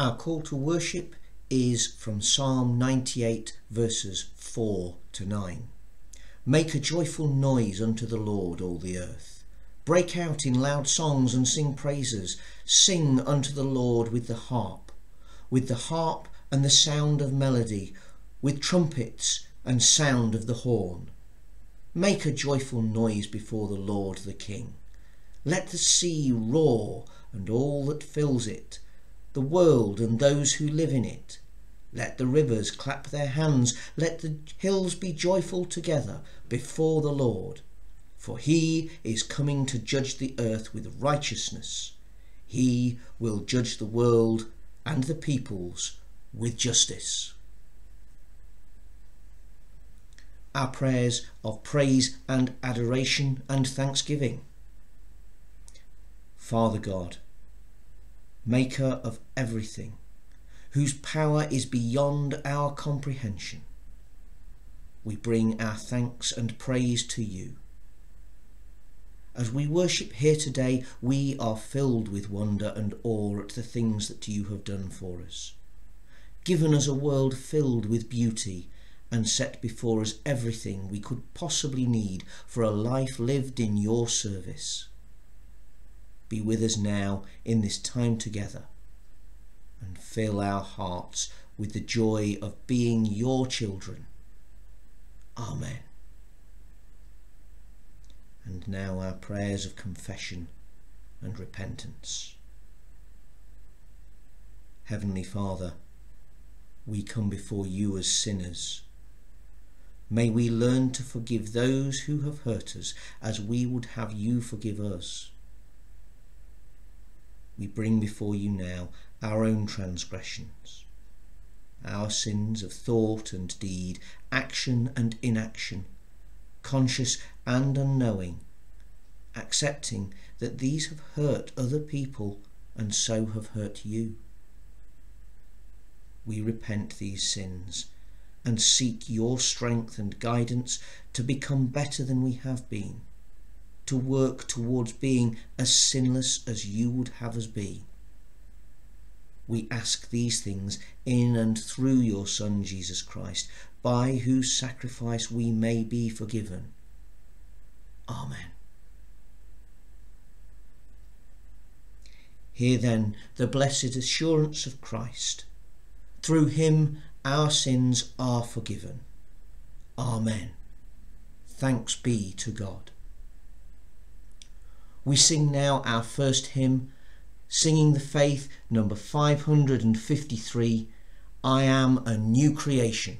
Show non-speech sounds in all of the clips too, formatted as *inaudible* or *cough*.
Our call to worship is from Psalm 98 verses 4 to 9. Make a joyful noise unto the Lord, all the earth. Break out in loud songs and sing praises. Sing unto the Lord with the harp, with the harp and the sound of melody, with trumpets and sound of the horn. Make a joyful noise before the Lord the King. Let the sea roar and all that fills it, the world and those who live in it. Let the rivers clap their hands, let the hills be joyful together before the Lord. For he is coming to judge the earth with righteousness. He will judge the world and the peoples with justice. Our prayers of praise and adoration and thanksgiving. Father God, Maker of everything, whose power is beyond our comprehension. We bring our thanks and praise to you. As we worship here today, we are filled with wonder and awe at the things that you have done for us. Given us a world filled with beauty and set before us everything we could possibly need for a life lived in your service. Be with us now in this time together and fill our hearts with the joy of being your children. Amen. And now our prayers of confession and repentance. Heavenly Father, we come before you as sinners. May we learn to forgive those who have hurt us as we would have you forgive us. We bring before you now our own transgressions, our sins of thought and deed, action and inaction, conscious and unknowing, accepting that these have hurt other people and so have hurt you. We repent these sins and seek your strength and guidance to become better than we have been, to work towards being as sinless as you would have us be. We ask these things in and through your Son Jesus Christ, by whose sacrifice we may be forgiven. Amen. Hear then the blessed assurance of Christ. Through him our sins are forgiven. Amen. Thanks be to God. We sing now our first hymn, Singing the Faith, number 553, I Am a New Creation.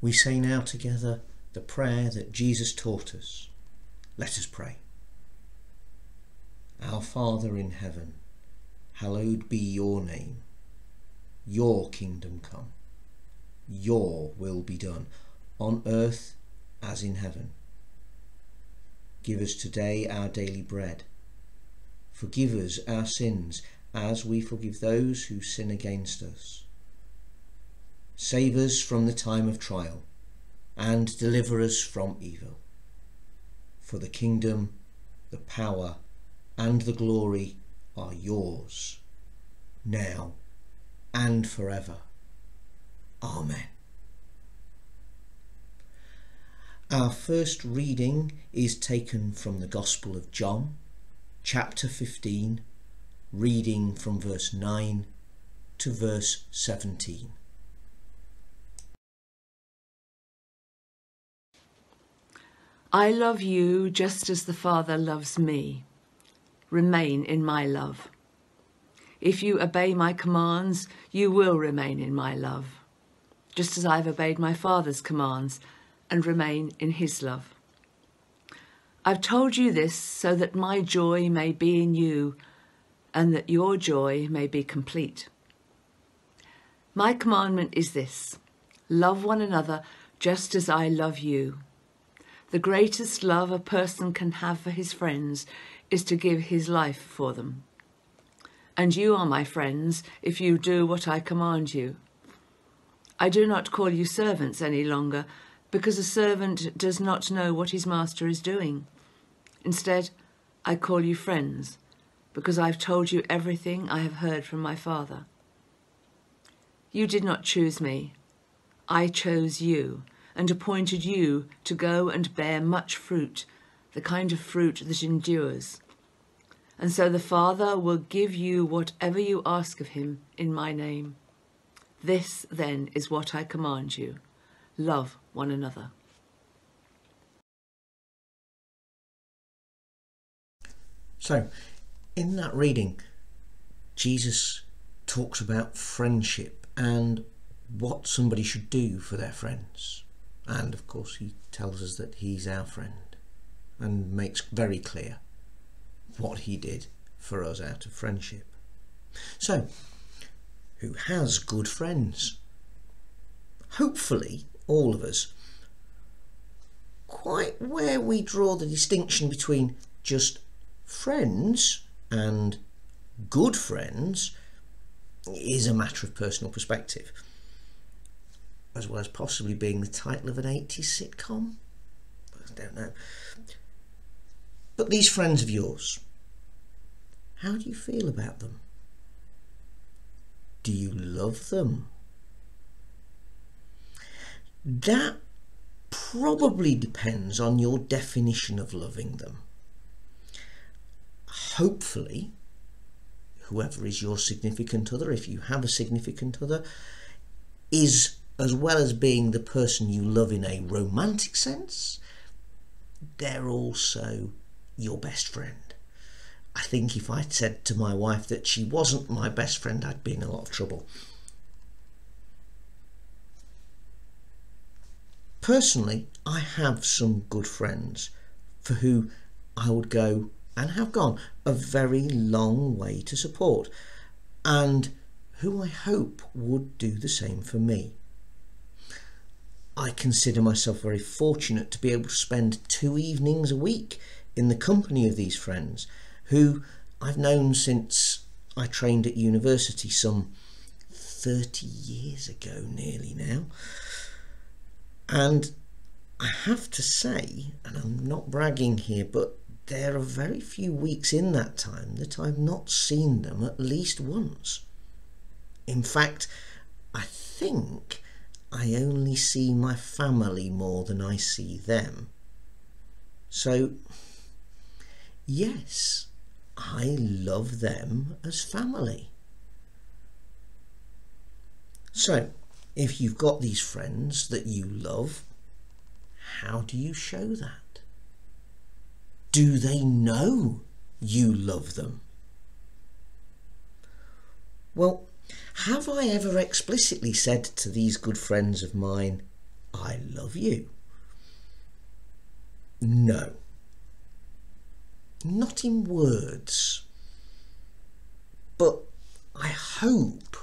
We say now together the prayer that Jesus taught us. Let us pray. Our Father in heaven, hallowed be your name. Your kingdom come. Your will be done, on earth as in heaven. Give us today our daily bread. Forgive us our sins as we forgive those who sin against us. Save us from the time of trial and deliver us from evil. For the kingdom, the power, and the glory are yours, now and forever. Amen. Our first reading is taken from the Gospel of John, chapter 15, reading from verse 9 to verse 17. I love you just as the Father loves me. Remain in my love. If you obey my commands, you will remain in my love, just as I've obeyed my Father's commands and remain in his love. I've told you this so that my joy may be in you and that your joy may be complete. My commandment is this love one another just as I love you. The greatest love a person can have for his friends is to give his life for them. And you are my friends if you do what I command you. I do not call you servants any longer, because a servant does not know what his master is doing. Instead, I call you friends, because I've told you everything I have heard from my Father. You did not choose me. I chose you and appointed you to go and bear much fruit, the kind of fruit that endures. And so the Father will give you whatever you ask of him in my name. This, then, is what I command you love one another. So, in that reading, Jesus talks about friendship and what somebody should do for their friends. And of course, he tells us that he's our friend and makes very clear what he did for us out of friendship. So, who has good friends? Hopefully, all of us. Quite where we draw the distinction between just friends and good friends is a matter of personal perspective as well as possibly being the title of an 80s sitcom. I don't know. But these friends of yours, how do you feel about them? Do you love them? That probably depends on your definition of loving them. Hopefully, whoever is your significant other, if you have a significant other, is as well as being the person you love in a romantic sense, they're also your best friend. I think if I'd said to my wife that she wasn't my best friend, I'd be in a lot of trouble. Personally, I have some good friends for who I would go and have gone a very long way to support, and who I hope would do the same for me. I consider myself very fortunate to be able to spend two evenings a week in the company of these friends who I've known since I trained at university some 30 years ago, nearly now. And I have to say, and I'm not bragging here, but there are very few weeks in that time that I've not seen them at least once. In fact, I think I only see my family more than I see them. So, yes, I love them as family. So, if you've got these friends that you love, how do you show that? Do they know you love them? Well, have I ever explicitly said to these good friends of mine, I love you? No. not in words, but I hope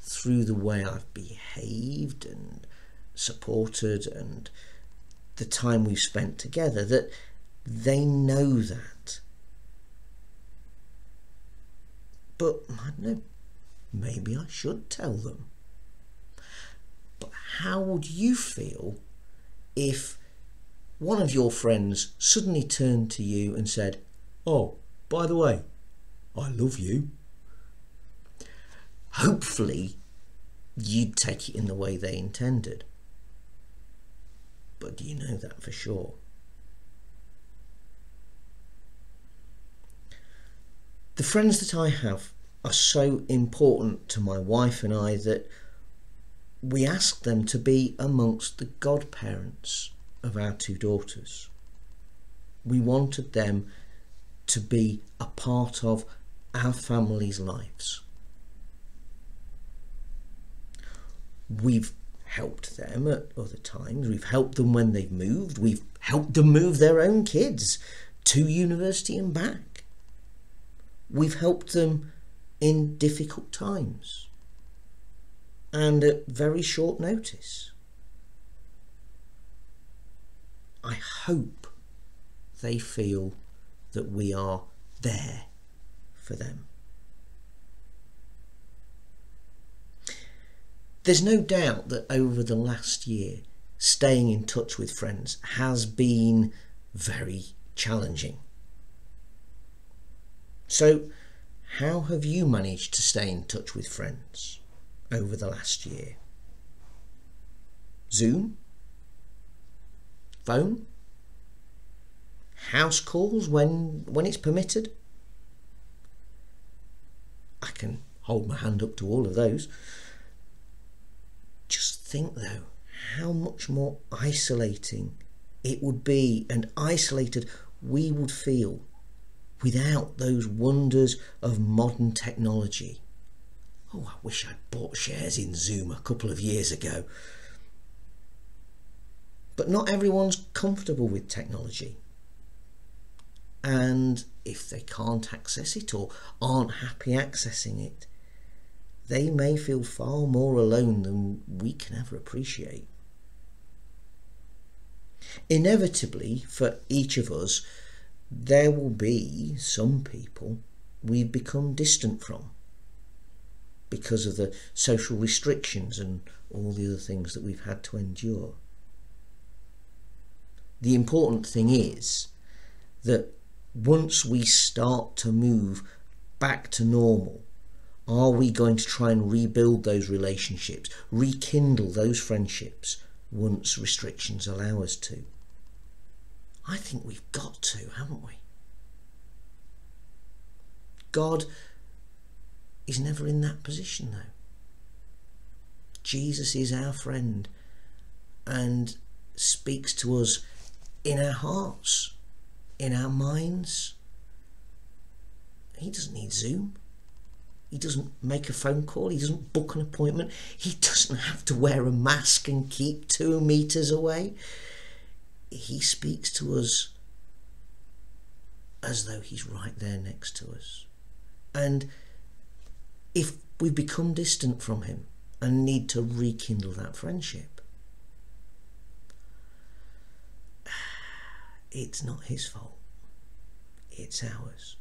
through the way I've behaved and supported and the time we've spent together that they know that. But I know, maybe I should tell them. But how would you feel if one of your friends suddenly turned to you and said, Oh, by the way, I love you? Hopefully, you'd take it in the way they intended. But do you know that for sure? The friends that I have are so important to my wife and I that we ask them to be amongst the godparents of our two daughters. We wanted them to be a part of our family's lives. We've helped them at other times. We've helped them when they've moved. We've helped them move their own kids to university and back. We've helped them in difficult times and at very short notice. I hope they feel that we are there for them. There's no doubt that over the last year, staying in touch with friends has been very challenging. So, how have you managed to stay in touch with friends over the last year? Zoom? Phone? House calls when, when it's permitted? I can hold my hand up to all of those. Just think though, how much more isolating it would be and isolated we would feel without those wonders of modern technology. Oh, I wish I'd bought shares in Zoom a couple of years ago. But not everyone's comfortable with technology. And if they can't access it or aren't happy accessing it, they may feel far more alone than we can ever appreciate. Inevitably, for each of us, there will be some people we've become distant from because of the social restrictions and all the other things that we've had to endure. The important thing is that once we start to move back to normal, are we going to try and rebuild those relationships, rekindle those friendships once restrictions allow us to? I think we've got to, haven't we? God is never in that position, though. Jesus is our friend and speaks to us in our hearts, in our minds. He doesn't need Zoom. He doesn't make a phone call. He doesn't book an appointment. He doesn't have to wear a mask and keep two meters away he speaks to us as though he's right there next to us. And if we become distant from him and need to rekindle that friendship, *sighs* it's not his fault, it's ours.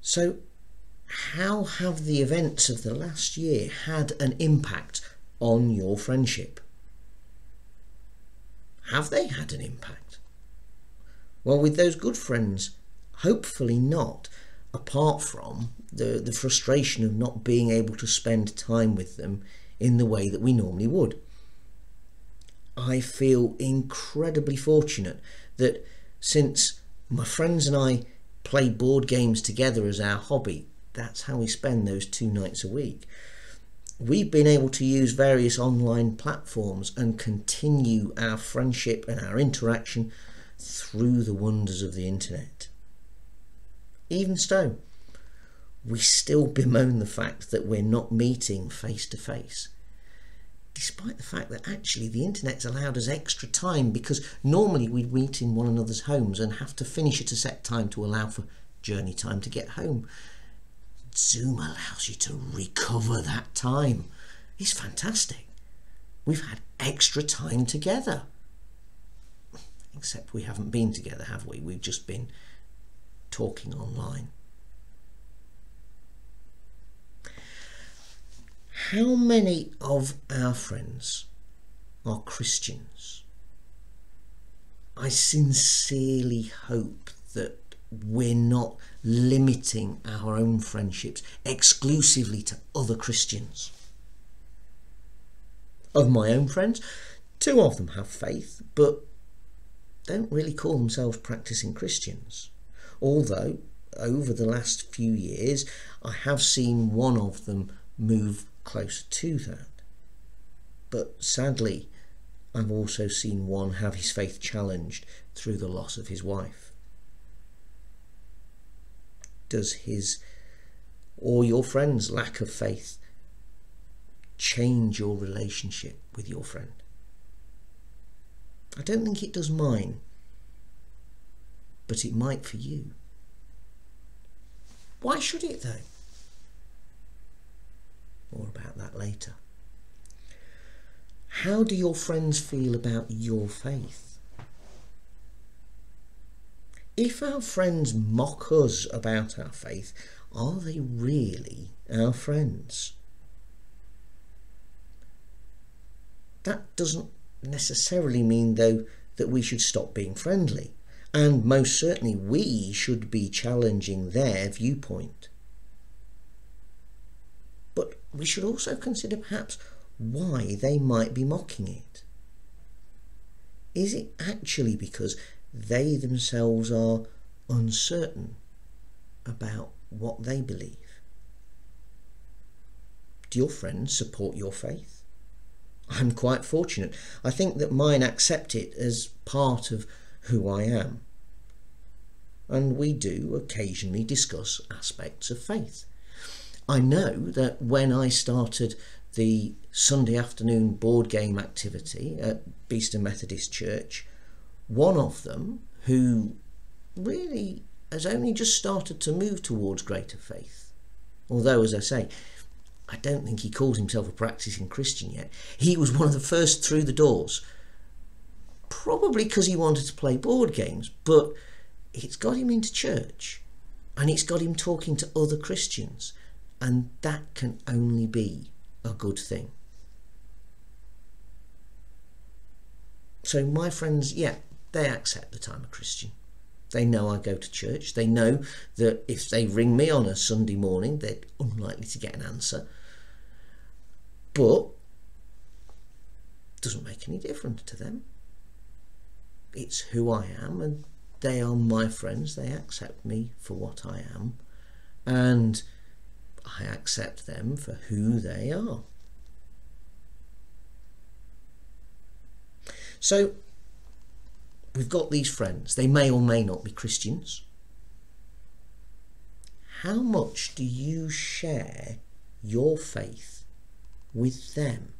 So how have the events of the last year had an impact on your friendship? Have they had an impact? Well, with those good friends, hopefully not, apart from the, the frustration of not being able to spend time with them in the way that we normally would. I feel incredibly fortunate that since my friends and I play board games together as our hobby, that's how we spend those two nights a week. We've been able to use various online platforms and continue our friendship and our interaction through the wonders of the internet. Even so, we still bemoan the fact that we're not meeting face to face. despite the fact that actually the internet's allowed us extra time because normally we'd meet in one another's homes and have to finish at a set time to allow for journey time to get home. Zoom allows you to recover that time. It's fantastic. We've had extra time together. Except we haven't been together, have we? We've just been talking online. How many of our friends are Christians? I sincerely hope that we're not limiting our own friendships exclusively to other Christians. Of my own friends, two of them have faith, but don't really call themselves practicing Christians. Although, over the last few years, I have seen one of them move closer to that. But sadly, I've also seen one have his faith challenged through the loss of his wife. Does his or your friend's lack of faith change your relationship with your friend? I don't think it does mine, but it might for you. Why should it though? More about that later. How do your friends feel about your faith? If our friends mock us about our faith, are they really our friends? That doesn't necessarily mean, though, that we should stop being friendly, and most certainly we should be challenging their viewpoint But we should also consider perhaps why they might be mocking it. Is it actually because they themselves are uncertain about what they believe? Do your friends support your faith? I'm quite fortunate. I think that mine accept it as part of who I am. And we do occasionally discuss aspects of faith. I know that when I started the Sunday afternoon board game activity at Beeston Methodist Church, one of them, who really has only just started to move towards greater faith, although, as I say, I don't think he calls himself a practicing Christian yet, he was one of the first through the doors. Probably because he wanted to play board games, but it's got him into church and it's got him talking to other Christians and that can only be a good thing. So, my friends, yeah, they accept that I'm a Christian. They know I go to church. They know that if they ring me on a Sunday morning, they're unlikely to get an answer. But it doesn't make any difference to them. It's who I am, and they are my friends. They accept me for what I am. And I accept them for who they are. So we've got these friends. They may or may not be Christians. How much do you share your faith with them?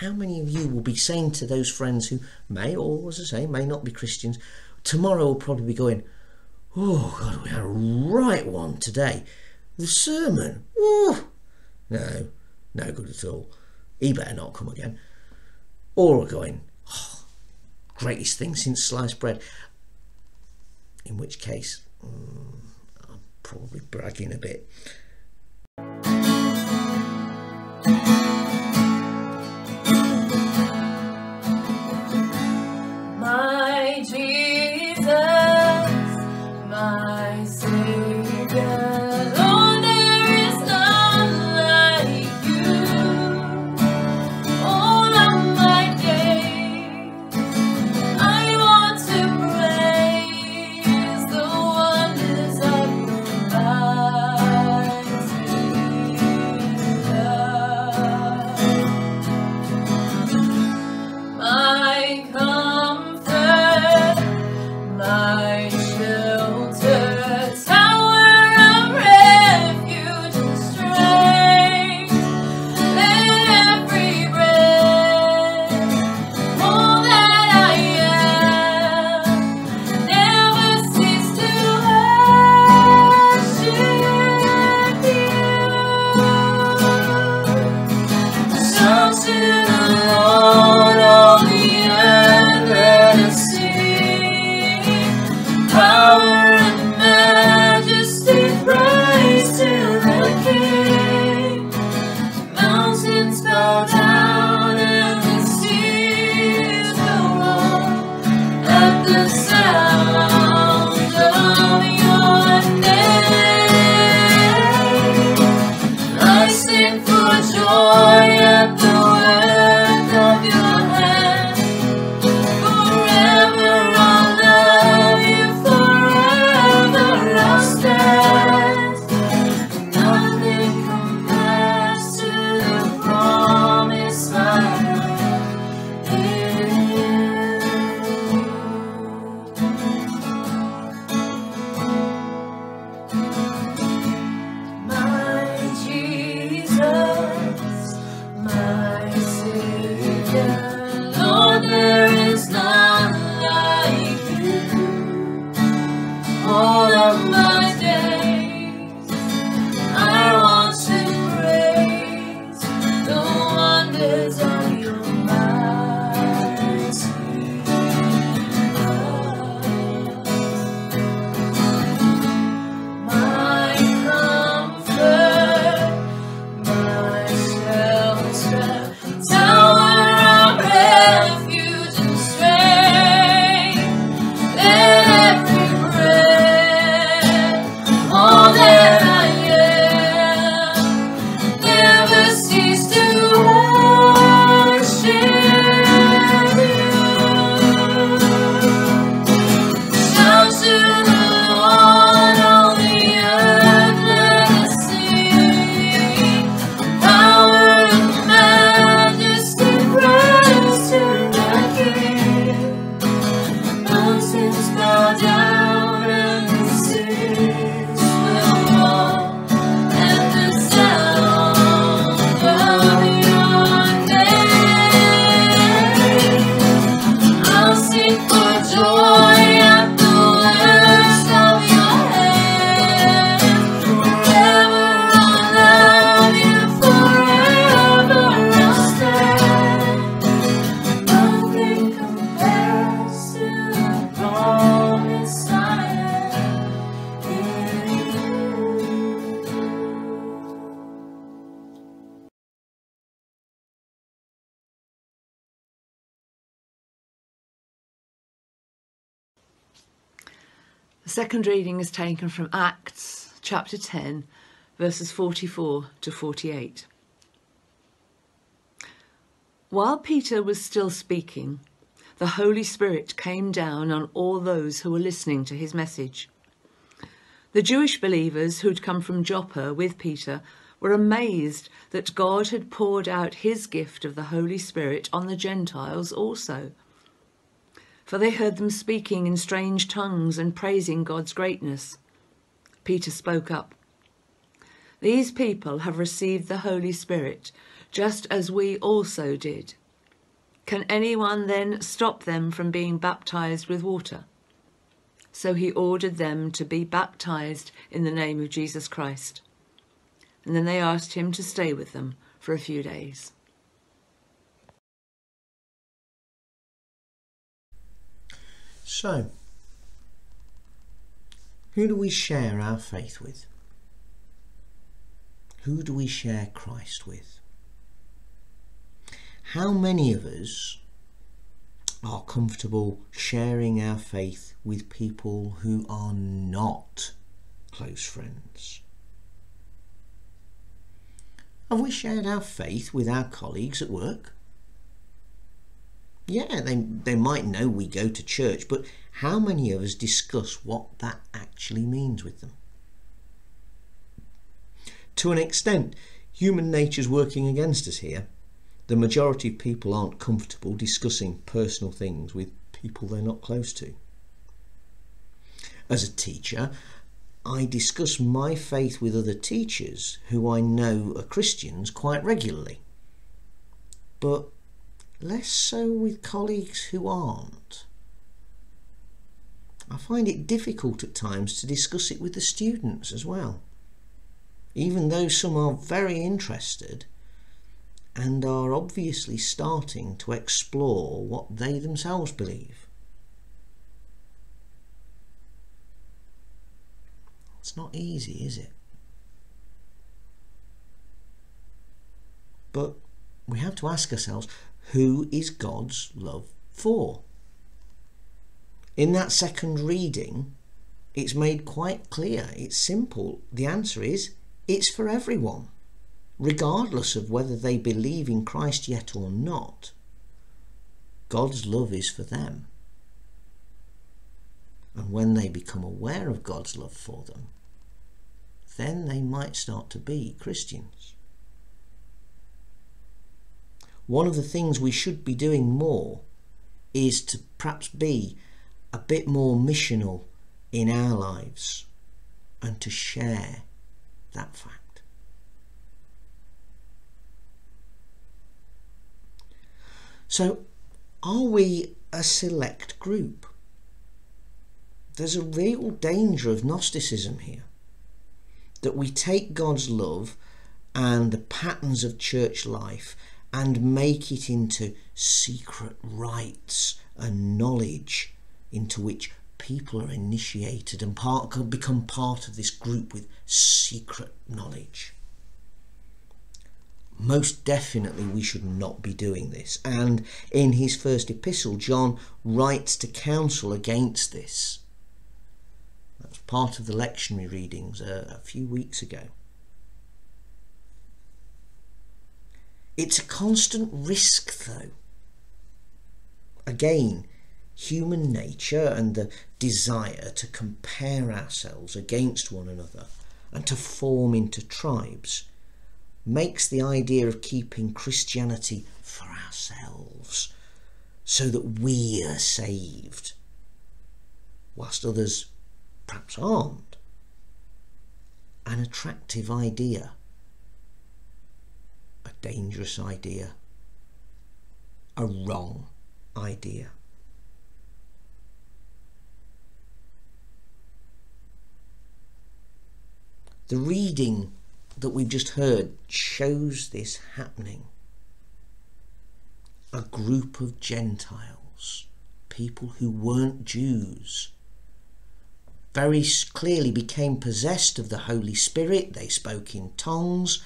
How many of you will be saying to those friends who may, or as I say, may not be Christians, tomorrow will probably be going, Oh, God, we had a right one today. The sermon. Oh, no, no good at all. He better not come again. Or going, oh, greatest thing since sliced bread. In which case, um, I'm probably bragging a bit. do second reading is taken from Acts chapter 10, verses 44 to 48. While Peter was still speaking, the Holy Spirit came down on all those who were listening to his message. The Jewish believers who'd come from Joppa with Peter were amazed that God had poured out his gift of the Holy Spirit on the Gentiles also. For they heard them speaking in strange tongues and praising God's greatness. Peter spoke up. These people have received the Holy Spirit, just as we also did. Can anyone then stop them from being baptized with water? So he ordered them to be baptized in the name of Jesus Christ. And then they asked him to stay with them for a few days. So, who do we share our faith with? Who do we share Christ with? How many of us are comfortable sharing our faith with people who are not close friends? Have we shared our faith with our colleagues at work? Yeah, they, they might know we go to church, but how many of us discuss what that actually means with them? To an extent, human nature's working against us here. The majority of people aren't comfortable discussing personal things with people they're not close to. As a teacher, I discuss my faith with other teachers who I know are Christians quite regularly. But less so with colleagues who aren't. I find it difficult at times to discuss it with the students as well even though some are very interested and are obviously starting to explore what they themselves believe. It's not easy, is it? But we have to ask ourselves who is God's love for? In that second reading, it's made quite clear, it's simple. The answer is it's for everyone, regardless of whether they believe in Christ yet or not. God's love is for them. And when they become aware of God's love for them, then they might start to be Christians. One of the things we should be doing more is to perhaps be a bit more missional in our lives and to share that fact. So, are we a select group? There's a real danger of Gnosticism here. That we take God's love and the patterns of church life and make it into secret rites and knowledge into which people are initiated and part, become part of this group with secret knowledge. Most definitely, we should not be doing this. And in his first epistle, John writes to counsel against this. That was part of the lectionary readings a, a few weeks ago. It's a constant risk, though. Again, human nature and the desire to compare ourselves against one another and to form into tribes makes the idea of keeping Christianity for ourselves so that we are saved whilst others perhaps aren't an attractive idea dangerous idea a wrong idea The reading that we've just heard shows this happening. A group of Gentiles, people who weren't Jews, very clearly became possessed of the Holy Spirit. They spoke in tongues,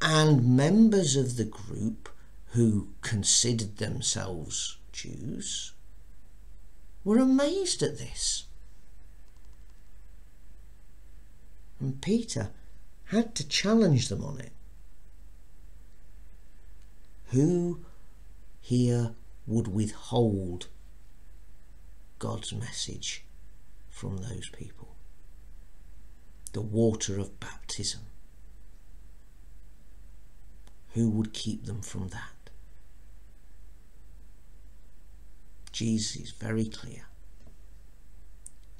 and members of the group who considered themselves Jews were amazed at this. And Peter had to challenge them on it. Who here would withhold God's message from those people? The water of baptism. Who would keep them from that? Jesus is very clear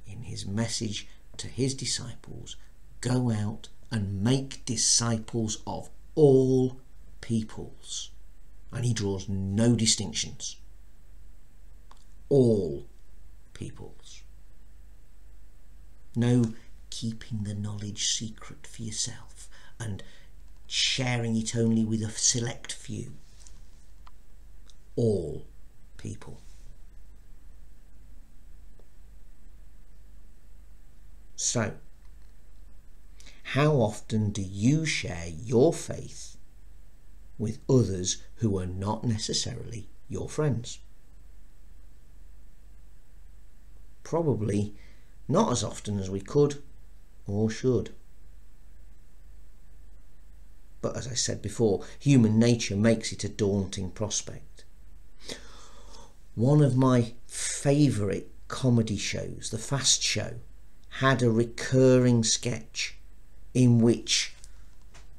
in his message to his disciples go out and make disciples of all peoples. And he draws no distinctions. All peoples. No keeping the knowledge secret for yourself and sharing it only with a select few. All people. So, how often do you share your faith with others who are not necessarily your friends? Probably not as often as we could or should. But as I said before, human nature makes it a daunting prospect. One of my favourite comedy shows, The Fast Show, had a recurring sketch in which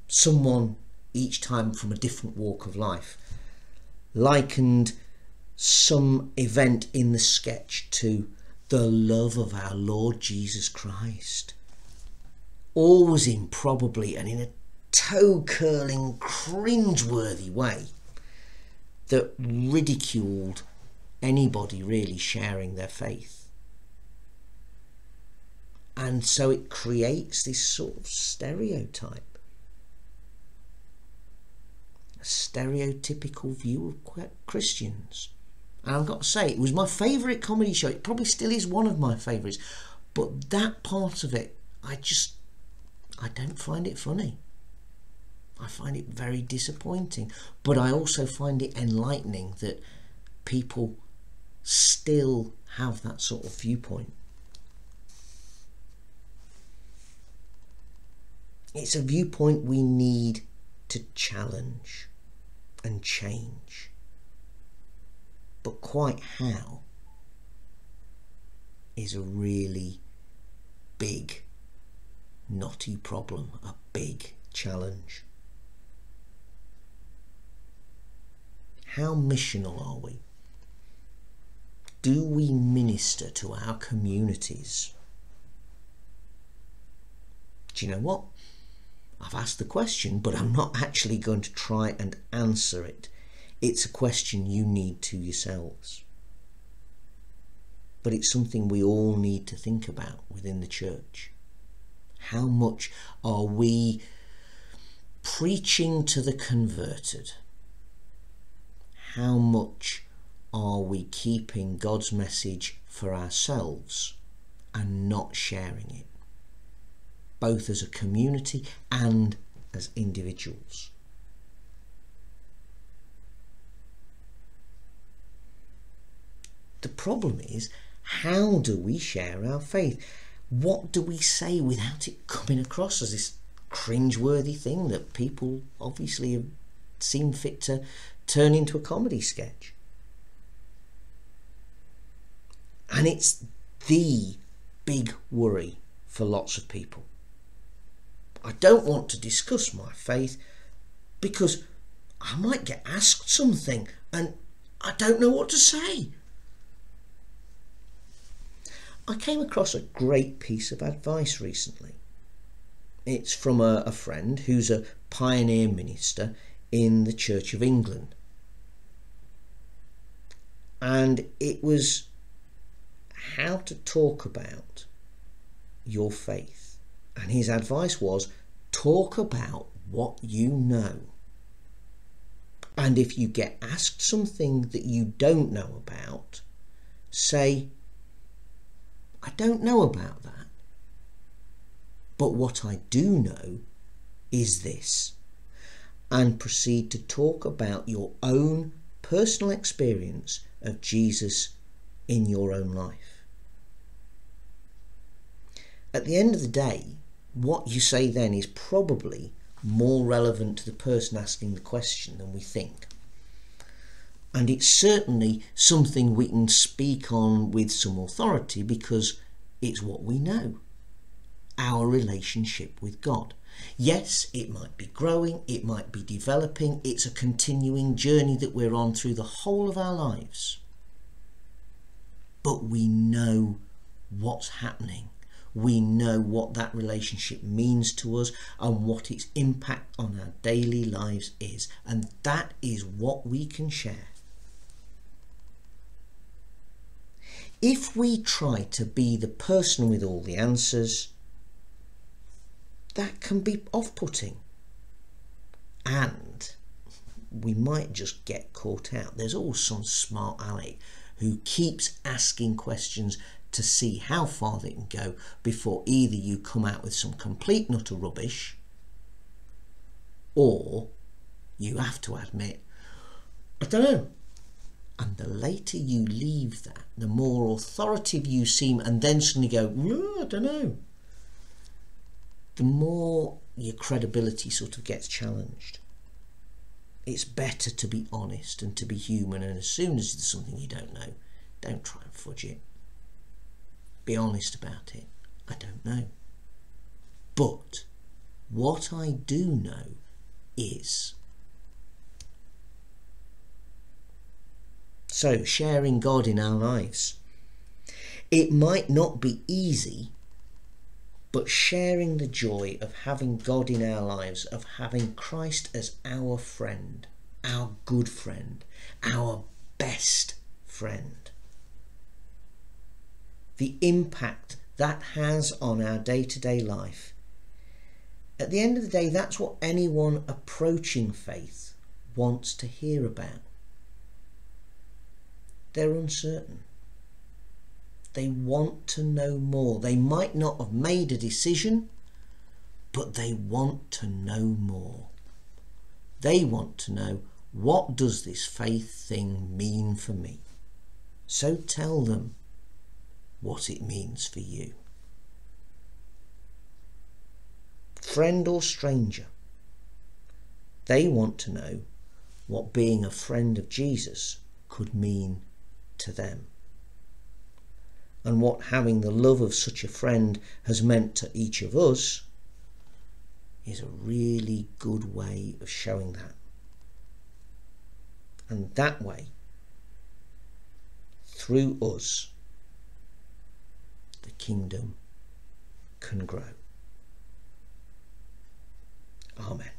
someone, each time from a different walk of life, likened some event in the sketch to the love of our Lord Jesus Christ. Always improbably and in a toe curling, cringe-worthy way that ridiculed anybody really sharing their faith. And so it creates this sort of stereotype. A stereotypical view of Christians. And I've got to say it was my favourite comedy show. It probably still is one of my favourites. But that part of it I just I don't find it funny I find it very disappointing but I also find it enlightening that people still have that sort of viewpoint It's a viewpoint we need to challenge and change. But quite how is a really big, knotty problem, a big challenge. How missional are we? Do we minister to our communities? Do you know what? I've asked the question, but I'm not actually going to try and answer it. It's a question you need to yourselves. But it's something we all need to think about within the church. How much are we preaching to the converted? How much are we keeping God's message for ourselves and not sharing it? both as a community and as individuals. The problem is, how do we share our faith? What do we say without it coming across as this cringe-worthy thing that people obviously have seen fit to turn into a comedy sketch? And it's the big worry for lots of people. I don't want to discuss my faith because I might get asked something and I don't know what to say. I came across a great piece of advice recently. It's from a, a friend who's a pioneer minister in the Church of England. And it was how to talk about your faith. And his advice was talk about what you know. And if you get asked something that you don't know about, say, I don't know about that. But what I do know is this. And proceed to talk about your own personal experience of Jesus in your own life. At the end of the day, what you say then is probably more relevant to the person asking the question than we think. And it's certainly something we can speak on with some authority because it's what we know our relationship with God. Yes, it might be growing, it might be developing, it's a continuing journey that we're on through the whole of our lives. But we know what's happening. We know what that relationship means to us and what its impact on our daily lives is. And that is what we can share. If we try to be the person with all the answers, that can be off putting. And we might just get caught out. There's always some smart aleck who keeps asking questions to see how far they can go before either you come out with some complete nutter rubbish or you have to admit, I don't know, and the later you leave that, the more authoritative you seem, and then suddenly go, I don't know. The more your credibility sort of gets challenged. It's better to be honest and to be human, and as soon as there's something you don't know, don't try and fudge it. Be honest about it. I don't know. But what I do know is So, sharing God in our lives. It might not be easy, but sharing the joy of having God in our lives, of having Christ as our friend, our good friend, our best friend. The impact that has on our day to day life. At the end of the day, that's what anyone approaching faith wants to hear about they're uncertain. They want to know more. They might not have made a decision, but they want to know more. They want to know what does this faith thing mean for me? So tell them what it means for you. Friend or stranger, they want to know what being a friend of Jesus could mean to them. And what having the love of such a friend has meant to each of us is a really good way of showing that. And that way, through us, the kingdom can grow. Amen.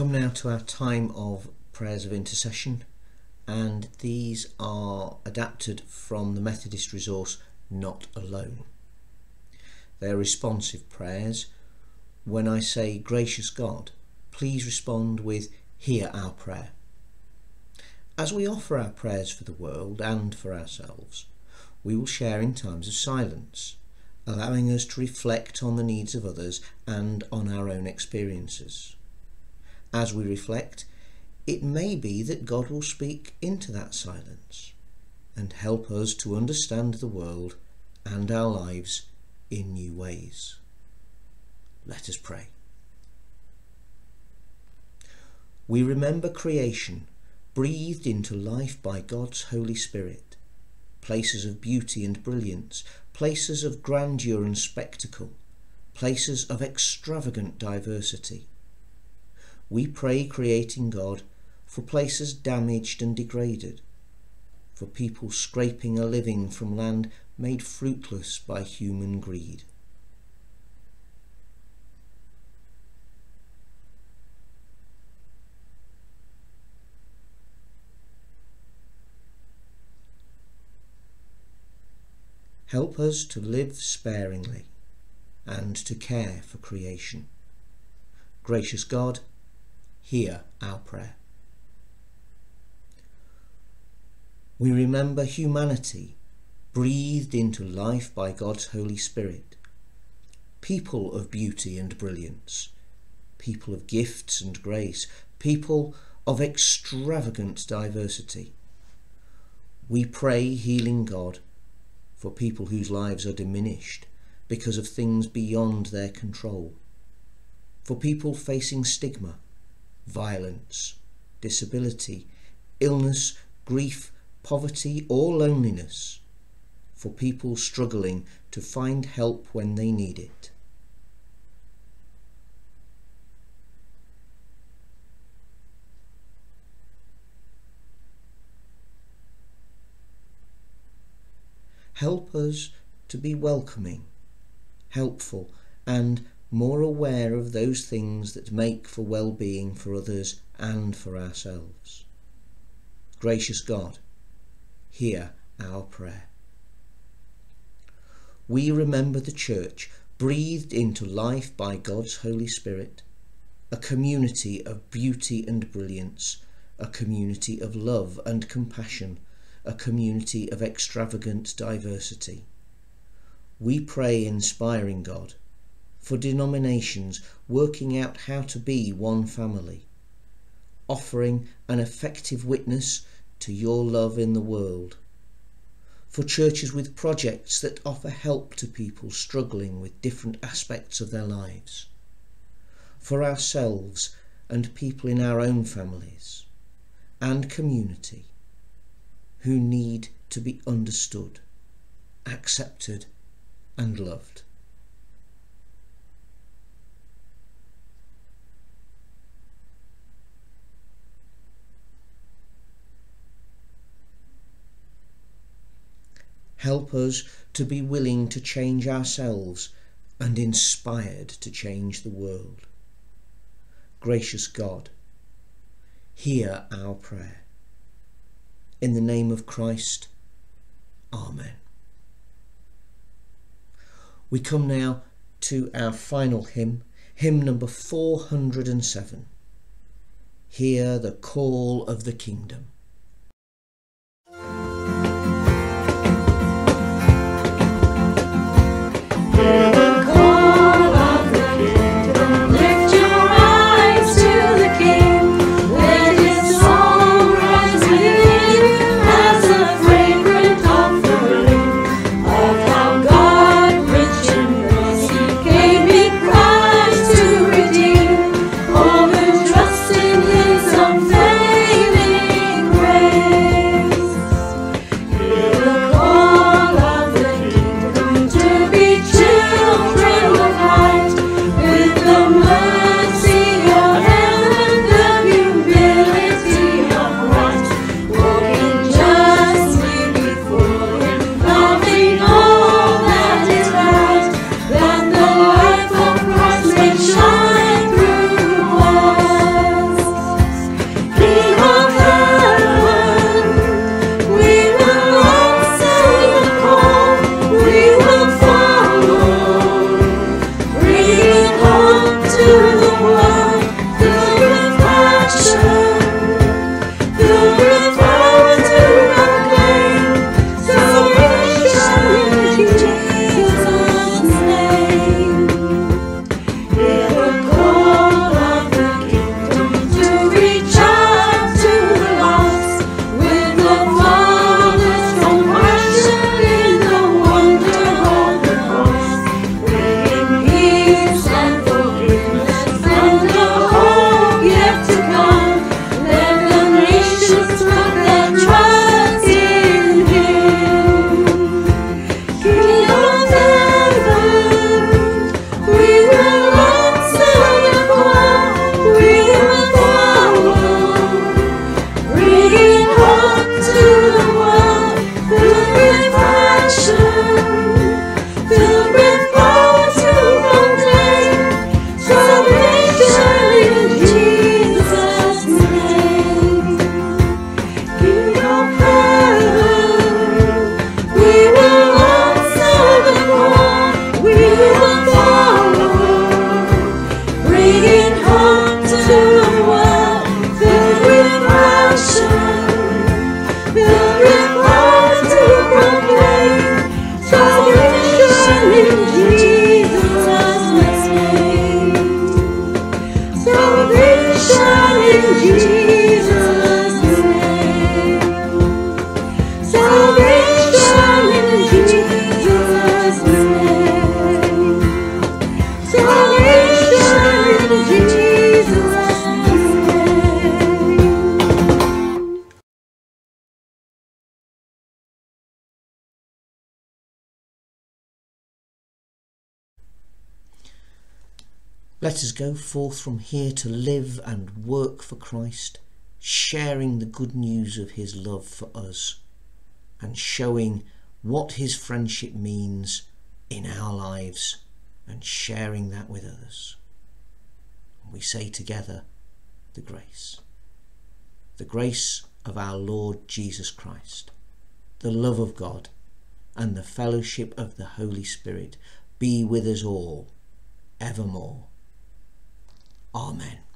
Come now to our time of prayers of intercession, and these are adapted from the Methodist resource Not Alone. They are responsive prayers. When I say, Gracious God, please respond with, Hear our prayer. As we offer our prayers for the world and for ourselves, we will share in times of silence, allowing us to reflect on the needs of others and on our own experiences. As we reflect, it may be that God will speak into that silence and help us to understand the world and our lives in new ways. Let us pray. We remember creation breathed into life by God's Holy Spirit, places of beauty and brilliance, places of grandeur and spectacle, places of extravagant diversity. We pray, creating God, for places damaged and degraded, for people scraping a living from land made fruitless by human greed. Help us to live sparingly and to care for creation. Gracious God, hear our prayer. We remember humanity breathed into life by God's Holy Spirit, people of beauty and brilliance, people of gifts and grace, people of extravagant diversity. We pray, healing God, for people whose lives are diminished because of things beyond their control, for people facing stigma, violence, disability, illness, grief, poverty or loneliness, for people struggling to find help when they need it. Help us to be welcoming, helpful, and more aware of those things that make for well-being for others and for ourselves. Gracious God, hear our prayer. We remember the Church breathed into life by God's Holy Spirit, a community of beauty and brilliance, a community of love and compassion, a community of extravagant diversity. We pray, inspiring God, for denominations working out how to be one family, offering an effective witness to your love in the world, for churches with projects that offer help to people struggling with different aspects of their lives, for ourselves and people in our own families and community who need to be understood, accepted, and loved. Help us to be willing to change ourselves and inspired to change the world. Gracious God, hear our prayer. In the name of Christ, Amen. We come now to our final hymn, hymn number 407. Hear the call of the kingdom. Trust in Let us go forth from here to live and work for Christ, sharing the good news of his love for us and showing what his friendship means in our lives and sharing that with others. We say together the grace. The grace of our Lord Jesus Christ, the love of God, and the fellowship of the Holy Spirit be with us all evermore. Amen.